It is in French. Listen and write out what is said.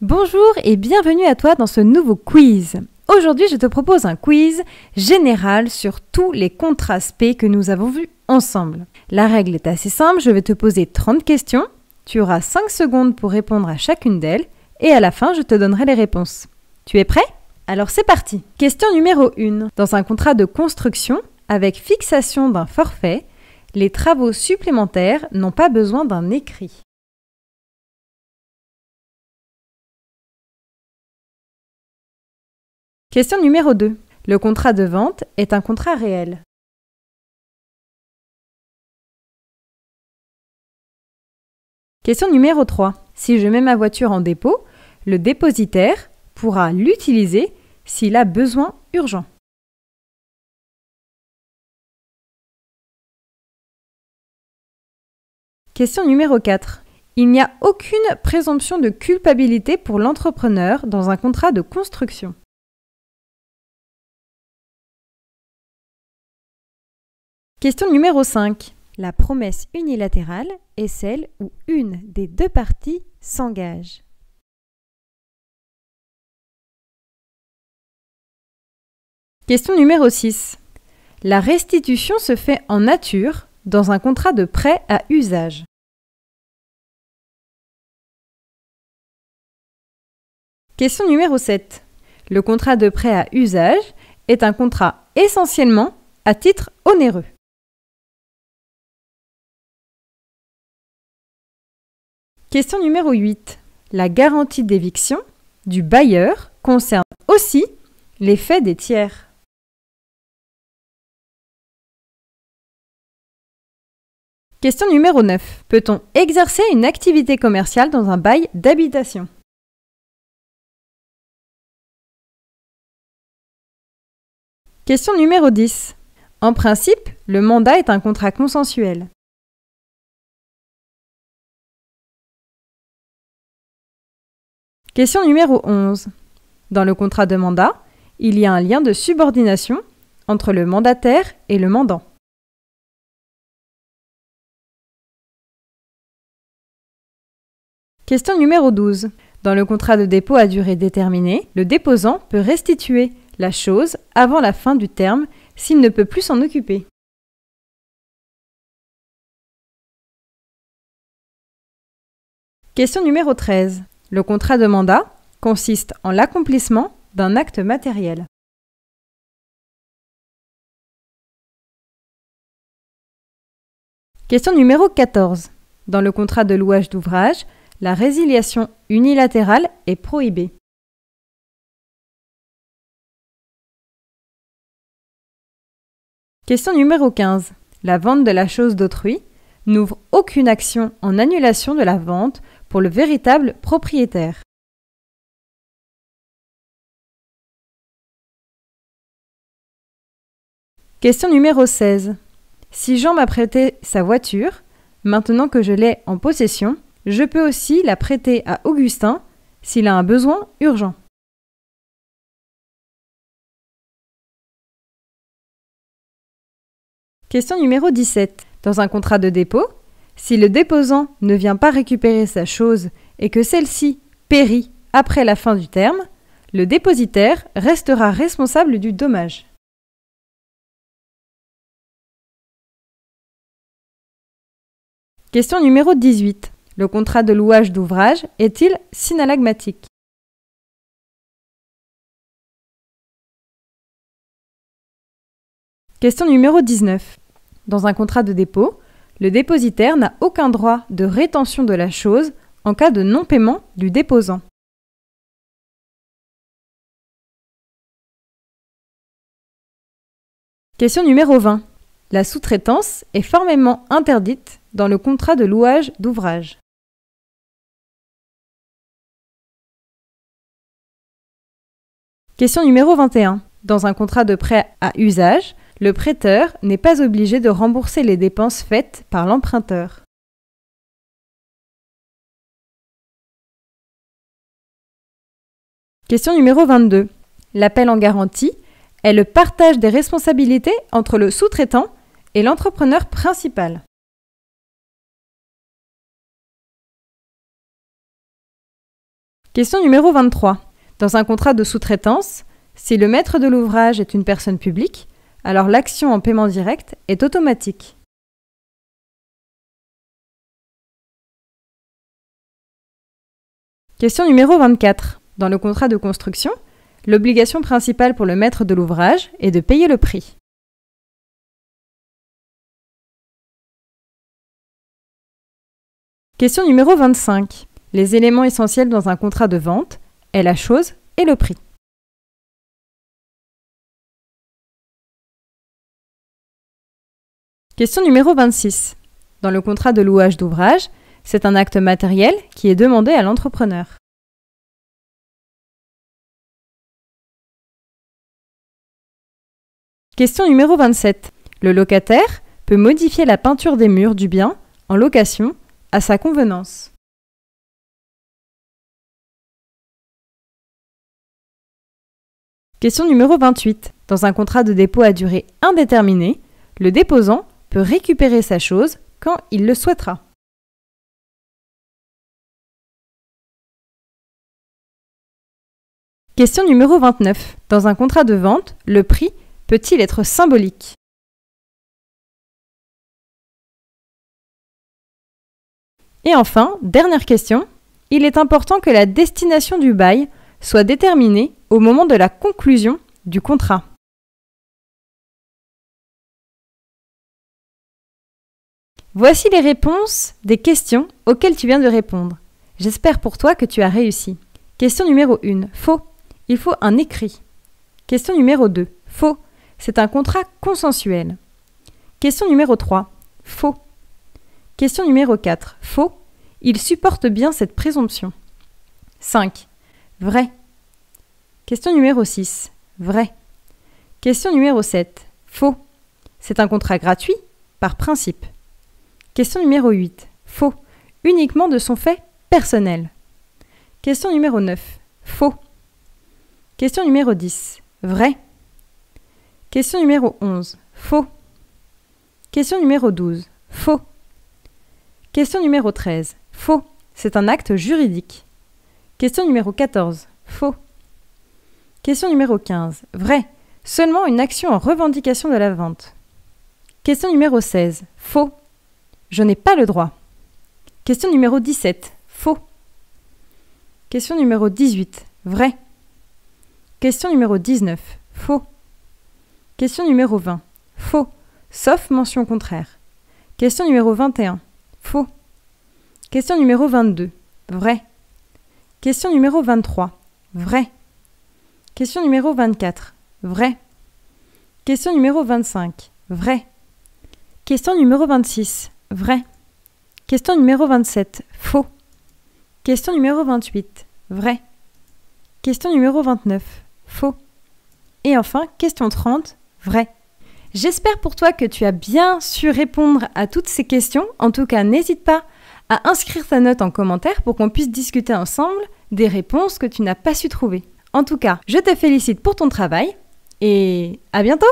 Bonjour et bienvenue à toi dans ce nouveau quiz. Aujourd'hui, je te propose un quiz général sur tous les contrastes que nous avons vus ensemble. La règle est assez simple, je vais te poser 30 questions, tu auras 5 secondes pour répondre à chacune d'elles et à la fin, je te donnerai les réponses. Tu es prêt? Alors c'est parti. Question numéro 1. Dans un contrat de construction, avec fixation d'un forfait, les travaux supplémentaires n'ont pas besoin d'un écrit. Question numéro 2. Le contrat de vente est un contrat réel. Question numéro 3. Si je mets ma voiture en dépôt, le dépositaire pourra l'utiliser s'il a besoin urgent. Question numéro 4. Il n'y a aucune présomption de culpabilité pour l'entrepreneur dans un contrat de construction. Question numéro 5. La promesse unilatérale est celle où une des deux parties s'engage. Question numéro 6. La restitution se fait en nature dans un contrat de prêt à usage. Question numéro 7. Le contrat de prêt à usage est un contrat essentiellement à titre onéreux. Question numéro 8. La garantie d'éviction du bailleur concerne aussi les faits des tiers. Question numéro 9. Peut-on exercer une activité commerciale dans un bail d'habitation? Question numéro 10. En principe, le mandat est un contrat consensuel. Question numéro 11. Dans le contrat de mandat, il y a un lien de subordination entre le mandataire et le mandant. Question numéro 12. Dans le contrat de dépôt à durée déterminée, le déposant peut restituer la chose avant la fin du terme s'il ne peut plus s'en occuper. Question numéro 13. Le contrat de mandat consiste en l'accomplissement d'un acte matériel. Question numéro 14. Dans le contrat de louage d'ouvrage, la résiliation unilatérale est prohibée. Question numéro 15. La vente de la chose d'autrui n'ouvre aucune action en annulation de la vente pour le véritable propriétaire. Question numéro 16. Si Jean m'a prêté sa voiture, maintenant que je l'ai en possession, je peux aussi la prêter à Augustin s'il a un besoin urgent. Question numéro 17. Dans un contrat de dépôt, si le déposant ne vient pas récupérer sa chose et que celle-ci périt après la fin du terme, le dépositaire restera responsable du dommage. Question numéro 18. Le contrat de louage d'ouvrage est-il synalagmatique? Question numéro 19. Dans un contrat de dépôt, le dépositaire n'a aucun droit de rétention de la chose en cas de non-paiement du déposant. Question numéro 20. La sous-traitance est formellement interdite dans le contrat de louage d'ouvrage. Question numéro 21. Dans un contrat de prêt à usage, le prêteur n'est pas obligé de rembourser les dépenses faites par l'emprunteur. Question numéro 22. L'appel en garantie est le partage des responsabilités entre le sous-traitant et l'entrepreneur principal. Question numéro 23. Dans un contrat de sous-traitance, si le maître de l'ouvrage est une personne publique, alors l'action en paiement direct est automatique. Question numéro 24. Dans le contrat de construction, l'obligation principale pour le maître de l'ouvrage est de payer le prix. Question numéro 25. Les éléments essentiels dans un contrat de vente est la chose et le prix. Question numéro 26. Dans le contrat de louage d'ouvrage, c'est un acte matériel qui est demandé à l'entrepreneur. Question numéro 27. Le locataire peut modifier la peinture des murs du bien en location à sa convenance. Question numéro 28. Dans un contrat de dépôt à durée indéterminée, le déposant peut récupérer sa chose quand il le souhaitera. Question numéro 29. Dans un contrat de vente, le prix peut-il être symbolique? Et enfin, dernière question, il est important que la destination du bail soit déterminée au moment de la conclusion du contrat. Voici les réponses des questions auxquelles tu viens de répondre. J'espère pour toi que tu as réussi. Question numéro 1. Faux. Il faut un écrit. Question numéro 2. Faux. C'est un contrat consensuel. Question numéro 3. Faux. Question numéro 4. Faux. Il supporte bien cette présomption. 5. Vrai. Question numéro 6. Vrai. Question numéro 7. Faux. C'est un contrat gratuit par principe. Question numéro 8. Faux. Uniquement de son fait personnel. Question numéro 9. Faux. Question numéro 10. Vrai. Question numéro 11. Faux. Question numéro 12. Faux. Question numéro 13. Faux. C'est un acte juridique. Question numéro 14. Faux. Question numéro 15. Vrai. Seulement une action en revendication de la vente. Question numéro 16. Faux. Je n'ai pas le droit. Question numéro 17. Faux. Question numéro 18. Vrai. Question numéro 19. Faux. Question numéro 20. Faux. Sauf mention contraire. Question numéro 21. Faux. Question numéro 22. Vrai. Question numéro 23. Vrai. Question numéro 24. Vrai. Question numéro 25. Vrai. Question numéro 26. Vrai. Question numéro 27. Faux. Question numéro 28. Vrai. Question numéro 29. Faux. Et enfin, question 30. Vrai. J'espère pour toi que tu as bien su répondre à toutes ces questions. En tout cas, n'hésite pas à inscrire ta note en commentaire pour qu'on puisse discuter ensemble des réponses que tu n'as pas su trouver. En tout cas, je te félicite pour ton travail et à bientôt